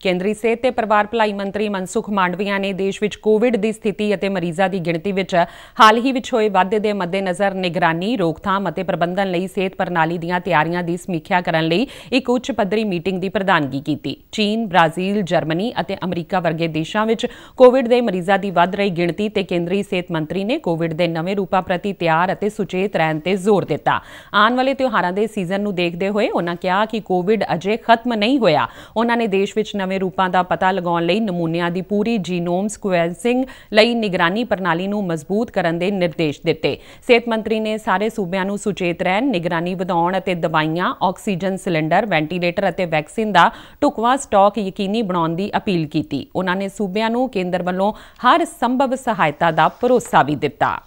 ਕੇਂਦਰੀ ਸਿਹਤ ਤੇ ਪਰਿਵਾਰ ਭਲਾਈ ਮੰਤਰੀ ਮਨਸੁਖ ਮਾਂਡਵੀਆ ਨੇ ਦੇਸ਼ ਵਿੱਚ ਕੋਵਿਡ ਦੀ ਸਥਿਤੀ ਅਤੇ ਮਰੀਜ਼ਾਂ ਦੀ ਗਿਣਤੀ ਵਿੱਚ ਹਾਲ ਹੀ ਵਿੱਚ ਹੋਏ ਵਾਧੇ ਦੇ ਮੱਦੇਨਜ਼ਰ ਨਿਗਰਾਨੀ ਰੋਕਥਾਮ ਅਤੇ ਪ੍ਰਬੰਧਨ ਲਈ ਸਿਹਤ ਪ੍ਰਣਾਲੀ ਦੀਆਂ ਤਿਆਰੀਆਂ ਦੀ ਸਮੀਖਿਆ ਕਰਨ ਲਈ ਇੱਕ ਉੱਚ ਪੱਧਰੀ ਮੀਟਿੰਗ ਦੀ ਪ੍ਰਧਾਨਗੀ ਕੀਤੀ ਚੀਨ ਬ੍ਰਾਜ਼ੀਲ ਜਰਮਨੀ ਅਤੇ ਅਮਰੀਕਾ ਵਰਗੇ ਦੇਸ਼ਾਂ ਵਿੱਚ ਕੋਵਿਡ ਦੇ ਮਰੀਜ਼ਾਂ ਦੀ ਵੱਧ ਰਹੀ ਗਿਣਤੀ ਤੇ ਕੇਂਦਰੀ ਸਿਹਤ ਮੰਤਰੀ ਨੇ ਕੋਵਿਡ ਦੇ ਨਵੇਂ ਰੂਪਾਂ ਪ੍ਰਤੀ ਤਿਆਰ ਅਤੇ ਸੁਚੇਤ ਰਹਿਣ ਤੇ ਜ਼ੋਰ ਦਿੱਤਾ ਆਉਣ ਵਾਲੇ ਤਿਉਹਾਰਾਂ ਦੇ ਸੀਜ਼ਨ ਨੂੰ ਦੇਖਦੇ ਹੋਏ ਉਹਨਾਂ ਕਿਹਾ ਕਿ ਕੋਵਿਡ ਅਜੇ ਖਤਮ ਨਹੀਂ ਹੋਇਆ ਉਹਨਾਂ ਨੇ ਦੇਸ਼ ਵਿੱਚ ਨਵੇਂ ਰੂਪਾਂ ਦਾ ਪਤਾ ਲਗਾਉਣ ਲਈ ਨਮੂਨਿਆਂ ਦੀ ਪੂਰੀ ਜੀਨੋਮ ਸਕੁਐਂਸਿੰਗ ਲਈ ਨਿਗਰਾਨੀ ਪ੍ਰਣਾਲੀ ਨੂੰ ਮਜ਼ਬੂਤ ਕਰਨ ਦੇ ਨਿਰਦੇਸ਼ ਦਿੱਤੇ। ਸਿਹਤ ਮੰਤਰੀ ਨੇ ਸਾਰੇ ਸੂਬਿਆਂ ਨੂੰ ਸੁਚੇਤ ਰਹਿਣ, ਨਿਗਰਾਨੀ ਵਧਾਉਣ ਅਤੇ ਦਵਾਈਆਂ, ਆਕਸੀਜਨ ਸਿਲੰਡਰ, ਵੈਂਟੀਲੇਟਰ ਅਤੇ ਵੈਕਸੀਨ ਦਾ ਟੁਕਵਾ ਸਟਾਕ ਯਕੀਨੀ ਬਣਾਉਣ ਦੀ ਅਪੀਲ ਕੀਤੀ। ਉਹਨਾਂ ਨੇ ਸੂਬਿਆਂ ਨੂੰ ਕੇਂਦਰ ਵੱਲੋਂ ਹਰ ਸੰਭਵ ਸਹਾਇਤਾ ਦਾ ਭਰੋਸਾ ਵੀ ਦਿੱਤਾ।